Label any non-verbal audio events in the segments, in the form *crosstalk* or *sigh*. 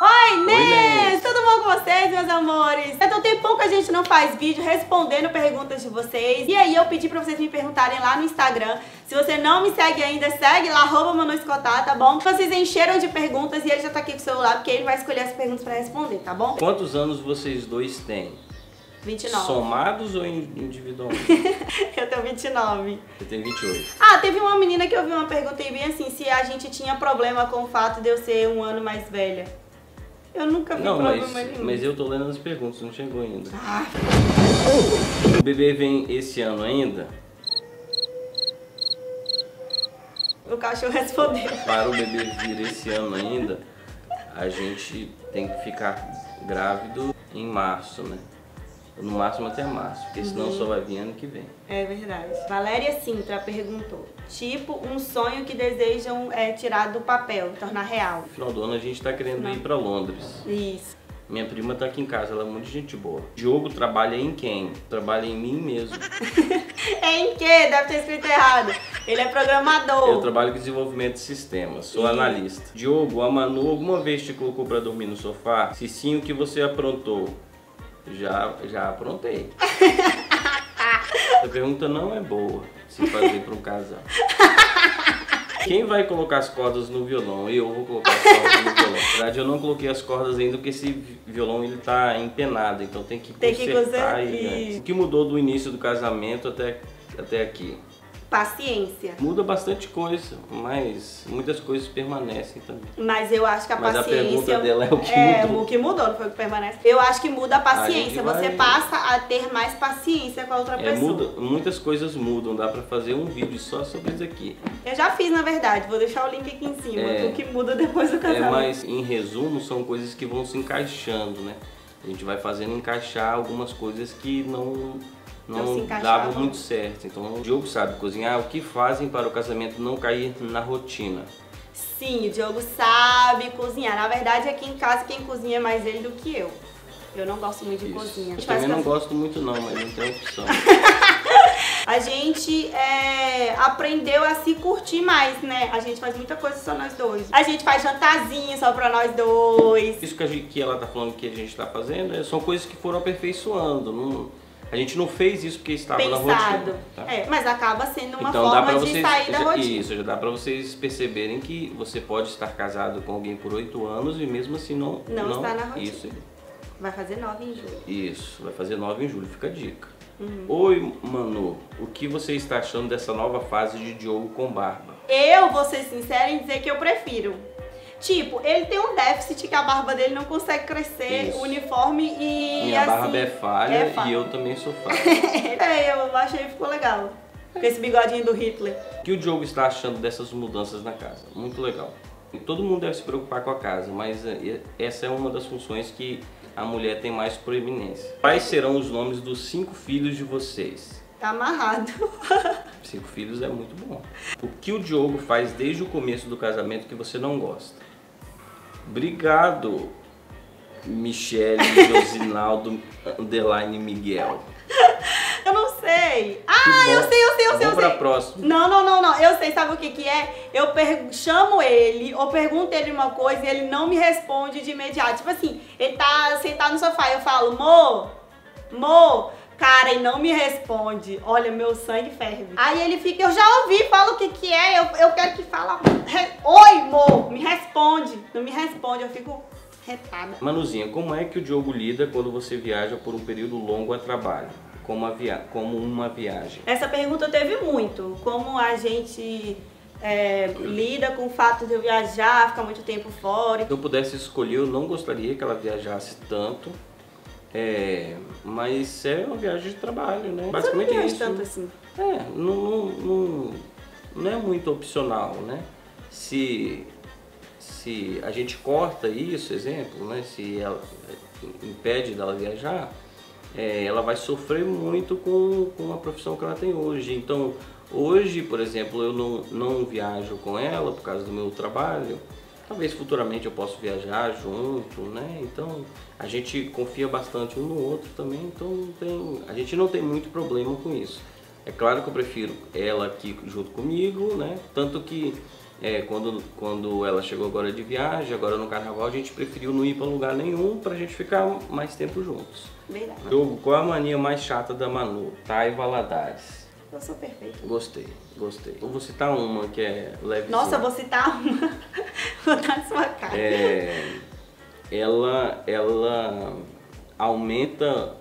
Oi, Inês! Tudo bom com vocês, meus amores? Então tem pouco que a gente não faz vídeo respondendo perguntas de vocês. E aí eu pedi pra vocês me perguntarem lá no Instagram. Se você não me segue ainda, segue lá, arroba Manu Escotar, tá bom? Vocês encheram de perguntas e ele já tá aqui com o celular, porque ele vai escolher as perguntas pra responder, tá bom? Quantos anos vocês dois têm? 29. Somados ou in- individualmente? *laughs* eu tenho 29. Você tem 28. Ah, teve uma menina que eu vi uma pergunta e bem assim, se a gente tinha problema com o fato de eu ser um ano mais velha. Eu nunca vi Não, problema mas, nenhum. mas eu tô lendo as perguntas, não chegou ainda. Ah, O bebê vem esse ano ainda? o cachorro respondeu. Para o bebê vir esse ano ainda, a gente tem que ficar grávido em março, né? No máximo até março, porque senão Uhum. só vai vir ano que vem. É verdade. Valéria Sintra perguntou: tipo, um sonho que desejam é, tirar do papel, tornar real. No final do ano a gente tá querendo Não. ir pra Londres. Isso. Minha prima tá aqui em casa, ela é muito gente boa. Diogo trabalha em quem? Trabalha em mim mesmo. *laughs* É em que? Deve ter escrito errado. Ele é programador. Eu trabalho com desenvolvimento de sistemas, sou Ih. analista. Diogo, a Manu alguma vez te colocou pra dormir no sofá? Se sim, o que você aprontou? Já, já aprontei. *laughs* Essa pergunta não é boa se fazer para um casal. Quem vai colocar as cordas no violão? Eu vou colocar as cordas no violão. Na verdade, eu não coloquei as cordas ainda porque esse violão ele tá empenado, então tem que Tem que consertar consertar, ele antes. isso. O que mudou do início do casamento até, até aqui? Paciência. Muda bastante coisa, mas muitas coisas permanecem também. Mas eu acho que a Mas a paciência. pergunta dela é o que é, mudou. o que mudou, não foi o que permanece. Eu acho que muda a paciência. A Você vai- passa a ter mais paciência com a outra É, pessoa. muda, muitas coisas mudam, dá pra fazer um vídeo só sobre isso aqui. Eu já fiz, na verdade. Vou deixar o link aqui em cima. É. O que muda depois do É, casamento. mas em resumo são coisas que vão se encaixando, né? A gente vai fazendo encaixar algumas coisas que não Não não davam muito certo. Então o Diogo sabe cozinhar. O que fazem para o casamento não cair na rotina? Sim, o Diogo sabe cozinhar. Na verdade, aqui em casa quem cozinha é mais ele do que eu. Eu não gosto muito de Isso. cozinha. Eu também não gosto muito não, mas não tem opção. *laughs* A gente é, aprendeu a se curtir mais, né? A gente faz muita coisa só nós dois. A gente faz jantarzinho só pra nós dois. Isso que, a gente, que ela tá falando que a gente tá fazendo é, são coisas que foram aperfeiçoando. Não, a gente não fez isso porque estava na Pensado. rotina. tá? É, mas acaba sendo uma então forma de vocês sair da rotina. isso já dá pra vocês perceberem que você pode estar casado com alguém por oito anos e mesmo assim não Não está na rotina. isso Vai fazer nove em julho. isso vai fazer nove em julho fica a dica Uhum. oi Manu o que você está achando dessa nova fase de Diogo com barba Eu vou ser sincera em dizer que eu prefiro. Tipo, ele tem um déficit que a barba dele não consegue crescer, Isso. uniforme e minha assim, barba é falha, é falha. e eu também sou *laughs* falha é, eu achei que ficou legal. Com esse bigodinho do Hitler. o que o Diogo está achando dessas mudanças na casa muito legal todo mundo deve se preocupar com a casa mas eh, essa é uma das funções que a mulher tem mais proeminência quais serão os nomes dos cinco filhos de vocês Tá amarrado. Cinco filhos é muito bom. O que o Diogo faz desde o começo do casamento que você não gosta? Obrigado, Michele *laughs* Josinaldo Underline Miguel. Eu não sei. Ah, eu sei, eu sei, eu sei, eu Vamos pra sei. próxima. Não, não, não, não. Eu sei, sabe o que que é? Eu chamo ele, ou pergunto ele uma coisa e ele não me responde de imediato. Tipo assim, ele tá sentado no sofá e eu falo, Mo, Mo, cara, e não me responde. Olha, meu sangue ferve. Aí ele fica, eu já ouvi, fala o que que é, eu, eu quero que fala. Oi, Mo, responde. Não me responde, eu fico retada. Manuzinha, como é que o Diogo lida quando você viaja por um período longo a trabalho? Como, a via... como uma viagem? Essa pergunta teve muito. Como a gente é, lida com o fato de eu viajar, ficar muito tempo fora. Se eu pudesse escolher, eu não gostaria que ela viajasse tanto. É, mas é uma viagem de trabalho, né? Você não Basicamente é viaja isso. tanto assim. É, não, não, não, não é muito opcional, né? Se, se a gente corta isso, exemplo, né? Se ela impede dela viajar, é, ela vai sofrer muito com, com a profissão que ela tem hoje. Então, hoje, por exemplo, eu não, não viajo com ela por causa do meu trabalho. Talvez futuramente eu possa viajar junto, né? Então, a gente confia bastante um no outro também, então tem, a gente não tem muito problema com isso. É claro que eu prefiro ela aqui junto comigo, né? Tanto que É, quando, quando ela chegou agora de viagem, agora no carnaval, a gente preferiu não ir para lugar nenhum pra gente ficar mais tempo juntos. Verdade. Jogo, qual é a mania mais chata da Manu? Thay Valadares. Eu sou perfeita. Gostei, gostei. Eu vou citar uma que é leve. Nossa, eu vou citar uma. *laughs* vou dar sua cara. É, ela, ela aumenta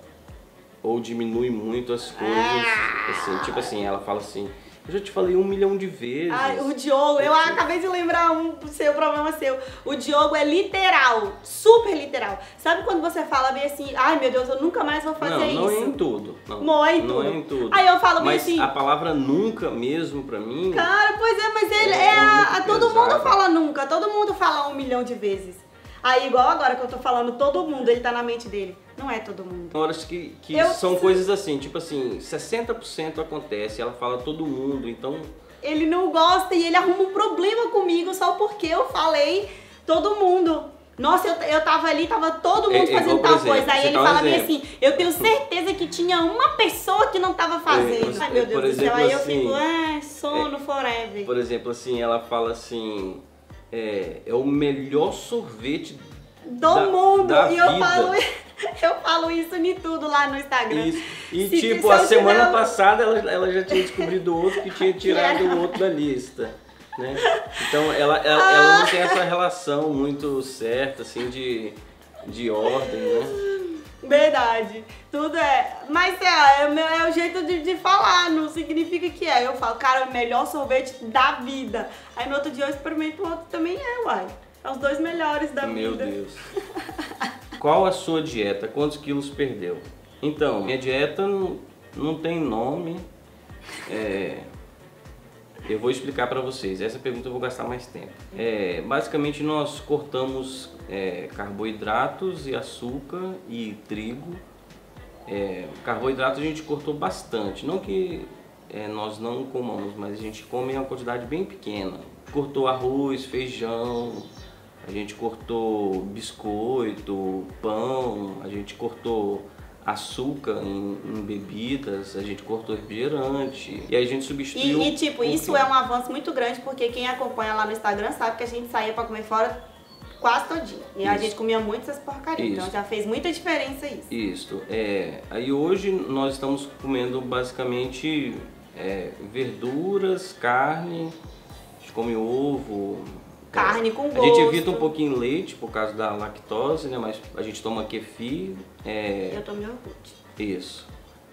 ou diminui muito as coisas. Ah. Assim, tipo assim, ela fala assim, eu já te falei um milhão de vezes. Ai, o Diogo, eu acabei de lembrar um seu problema seu. O Diogo é literal, super literal. Sabe quando você fala bem assim, ai meu Deus, eu nunca mais vou fazer não, não isso? é em tudo. Não, Não é em Não tudo. é em tudo. Aí eu falo bem Mas assim, a palavra nunca mesmo pra mim. cara, pois é, mas ele É, é, é a- todo pesado. mundo fala nunca, todo mundo fala um milhão de vezes. Aí igual agora que eu tô falando todo mundo, ele tá na mente dele. Não é todo mundo. Tem horas que, que Eu são coisas assim, tipo assim, 60% acontece, ela fala todo mundo, então Ele não gosta e ele arruma um problema comigo só porque eu falei todo mundo. Nossa, eu, eu tava ali, tava todo mundo É, é fazendo tal exemplo, coisa. Aí ele um fala exemplo. assim, eu tenho certeza que tinha uma pessoa que não tava fazendo. por- Ai, meu Deus do céu. Aí eu assim, fico, ah, sono forever. Por exemplo, assim, ela fala assim, é, é o melhor sorvete Do da- mundo. da e eu vida. falo, *laughs* eu falo isso em tudo lá no Instagram. Isso. E Se- tipo, se a eu semana passada ela, ela já tinha descobrido outro que tinha *laughs* tirado o outro da lista. Né? Então ela, ela, ela não tem essa relação muito certa, assim, de, de ordem, né? Verdade. Tudo é. Mas é, é, o meu- é o jeito de, de falar, não significa que é. Eu falo, cara, é o melhor sorvete da vida. Aí no outro dia eu experimento o outro também é, uai. É os dois melhores da Meu vida. Deus. Qual a sua dieta? Quantos quilos perdeu? Então, minha dieta não, não tem nome. É, eu vou explicar para vocês. Essa pergunta eu vou gastar mais tempo. É, basicamente, nós cortamos é, carboidratos e açúcar e trigo. É, carboidrato a gente cortou bastante. Não que é, nós não comamos, mas a gente come em uma quantidade bem pequena. Cortou arroz, feijão, a gente cortou biscoito, pão, a gente cortou açúcar em, em bebidas, a gente cortou refrigerante e a gente substituiu. E, e, tipo, isso é um avanço muito grande, porque quem acompanha lá no Instagram sabe que a gente saía pra comer fora quase todinho. E a Isso. gente comia muito essas porcarias. Então Isso. já fez muita diferença isso. Isso. É, aí hoje nós estamos comendo basicamente é, verduras, carne, a gente come ovo. Carne com A gosto. gente evita um pouquinho leite por causa da lactose, né? Mas a gente toma kefir. É, Eu tomo iogurte. isso.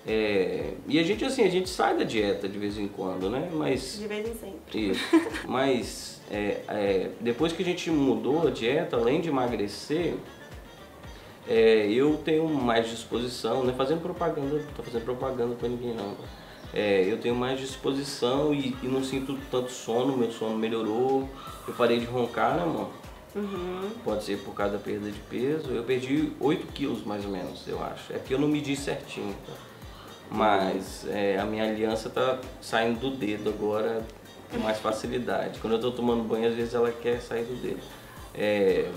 É, e a gente assim, a gente sai da dieta de vez em quando, né? Mas De vez em sempre. isso. *laughs* Mas é, é, depois que a gente mudou a dieta, além de emagrecer, é, eu tenho mais disposição, né? Fazendo propaganda, não tô fazendo propaganda pra ninguém não. É, eu tenho mais disposição e, e não sinto tanto sono, meu sono melhorou. Eu parei de roncar, né, amor? Uhum. Pode ser por causa da perda de peso. Eu perdi 8 quilos mais ou menos, eu acho. É porque eu não medi certinho, tá? Mas é, a minha aliança tá saindo do dedo agora com mais facilidade. Quando eu tô tomando banho, às vezes ela quer sair do dedo. É,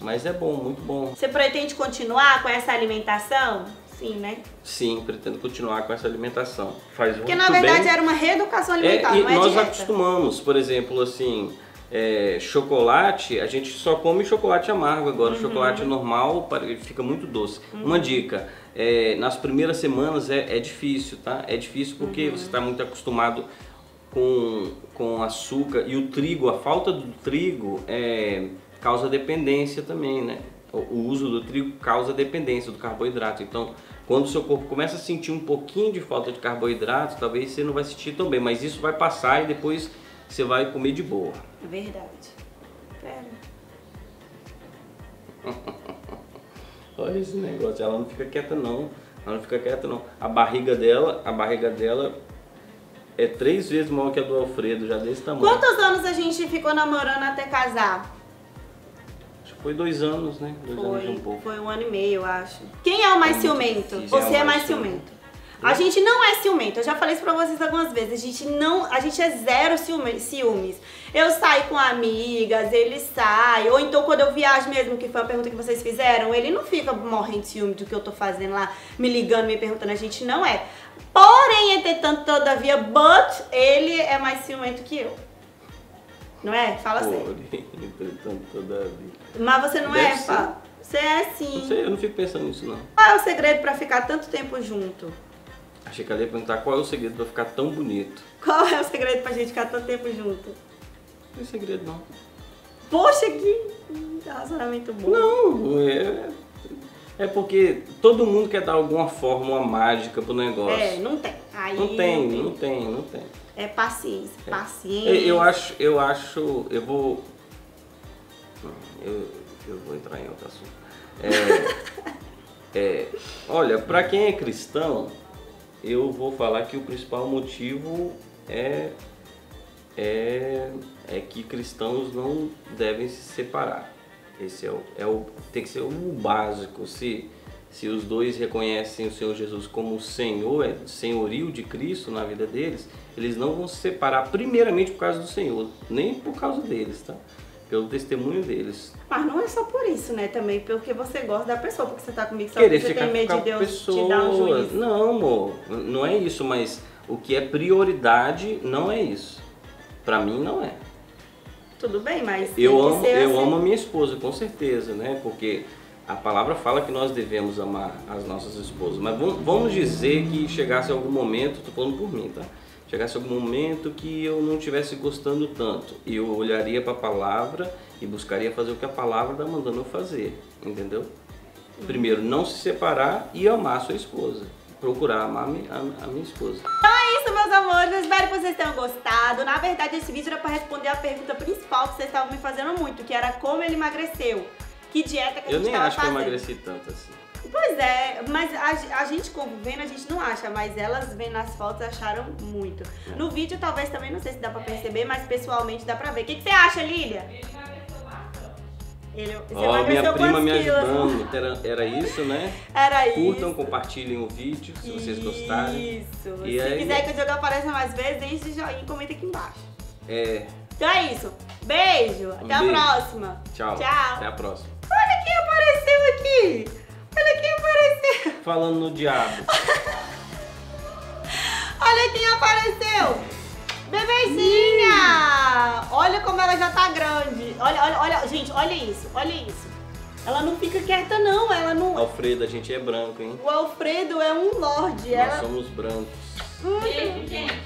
mas é bom, muito bom. Você pretende continuar com essa alimentação? Sim, né? Sim, pretendo continuar com essa alimentação. Faz Porque muito na verdade bem. era uma reeducação É, alimentar, e não é nós dieta. acostumamos, por exemplo, assim, é, chocolate, a gente só come chocolate amargo agora. Uhum. Chocolate normal fica muito doce. Uma dica, é, nas primeiras semanas é, é difícil, tá? É difícil porque Uhum. você está muito acostumado com, com açúcar e o trigo, a falta do trigo é, causa dependência também, né? O, uso do trigo causa dependência do carboidrato. Então, quando o seu corpo começa a sentir um pouquinho de falta de carboidrato, talvez você não vai sentir tão bem, mas isso vai passar e depois você vai comer de boa. É verdade. Pera. *laughs* Olha esse negócio, ela não fica quieta não. Ela não fica quieta não. A barriga dela, a barriga dela é três vezes maior que a do Alfredo, já desse tamanho. Quantos anos a gente ficou namorando até casar? Foi dois anos, né? Dois anos e um Foi, pouco. foi um ano e meio, eu acho. Quem é o mais É ciumento? difícil. Você Quem é mais ciumento? ciumento. A gente não é ciumento, eu já falei isso pra vocês algumas vezes. A gente não, a gente é zero ciúme- ciúmes. Eu saio com amigas, ele sai, ou então quando eu viajo mesmo, que foi a pergunta que vocês fizeram, ele não fica morrendo de ciúme do que eu tô fazendo lá, me ligando, me perguntando, a gente não é. Porém, entretanto, todavia, but ele é mais ciumento que eu. Não é? Fala sério. Porém, *laughs* entretanto, todavia. Mas você não Deve é. Fá? Você é Não sim. sei, eu não fico pensando nisso não. Qual é o segredo pra ficar tanto tempo junto? Achei que ela ia perguntar qual é o segredo pra ficar tão bonito. Qual é o segredo pra gente ficar tanto tempo junto? Não tem segredo não. Poxa, que relacionamento bom. Não, é. É porque todo mundo quer dar alguma fórmula mágica pro negócio. É, não tem. Aí Não tem, não tem, não tem. É paciência, É. paciência. Eu, eu acho, eu acho, eu vou. Eu, eu vou entrar em outro assunto. É, *laughs* é, olha, para quem é cristão, eu vou falar que o principal motivo é, é, é que cristãos não devem se separar. Esse é o, é o tem que ser o básico. Se, se os dois reconhecem o Senhor Jesus como o Senhor, é senhorio de Cristo na vida deles, eles não vão se separar primeiramente por causa do Senhor, nem por causa deles, tá? Pelo testemunho deles. Mas não é só por isso, né? Também porque você gosta da pessoa, porque você tá comigo só Querer porque você ficar tem medo de Deus pessoa. te dar um juízo. Não, amor, não é isso, mas o que é prioridade não é isso. Pra mim não é. Tudo bem, mas Eu amo, eu assim. amo a minha esposa, com certeza, né? Porque a palavra fala que nós devemos amar as nossas esposas. Mas vamos, dizer que chegasse algum momento, tô falando por mim, tá? Chegasse algum momento que eu não estivesse gostando tanto. Eu olharia para a palavra e buscaria fazer o que a palavra está mandando eu fazer, entendeu? Primeiro, não se separar e amar a sua esposa. Procurar amar a minha, esposa. É isso, meus amores. Eu espero que vocês tenham gostado. Na verdade, esse vídeo era pra responder a pergunta principal que vocês estavam me fazendo muito, que era como ele emagreceu. Que dieta que a Eu gente nem tava acho que eu emagreci tanto assim. Pois é, mas a, a gente convivendo, a gente não acha, mas elas vendo as fotos acharam muito. No vídeo, talvez também, não sei se dá pra perceber, mas pessoalmente dá pra ver. O que, que você acha, Lília? Ele, você Ó, minha prima me quilos? ajudando. Era, era isso, né? Era Curtam, isso. compartilhem o vídeo se vocês gostarem. Isso. E Se aí- quiser que o jogo apareça mais vezes, deixe o joinha e comenta aqui embaixo. É, Então é isso. Beijo. Até a beijo. próxima. tchau. Tchau. Até a próxima. Olha quem apareceu aqui. Olha quem apareceu. Falando no diabo. *laughs* Olha quem apareceu! Bebezinha! Olha como ela já tá grande. Olha, olha, olha, gente, olha isso, olha isso. Ela não fica quieta não, ela não. Alfredo, a gente é branco, hein? O Alfredo é um lorde. Nós Ela... somos brancos. Hum, Beijo, gente.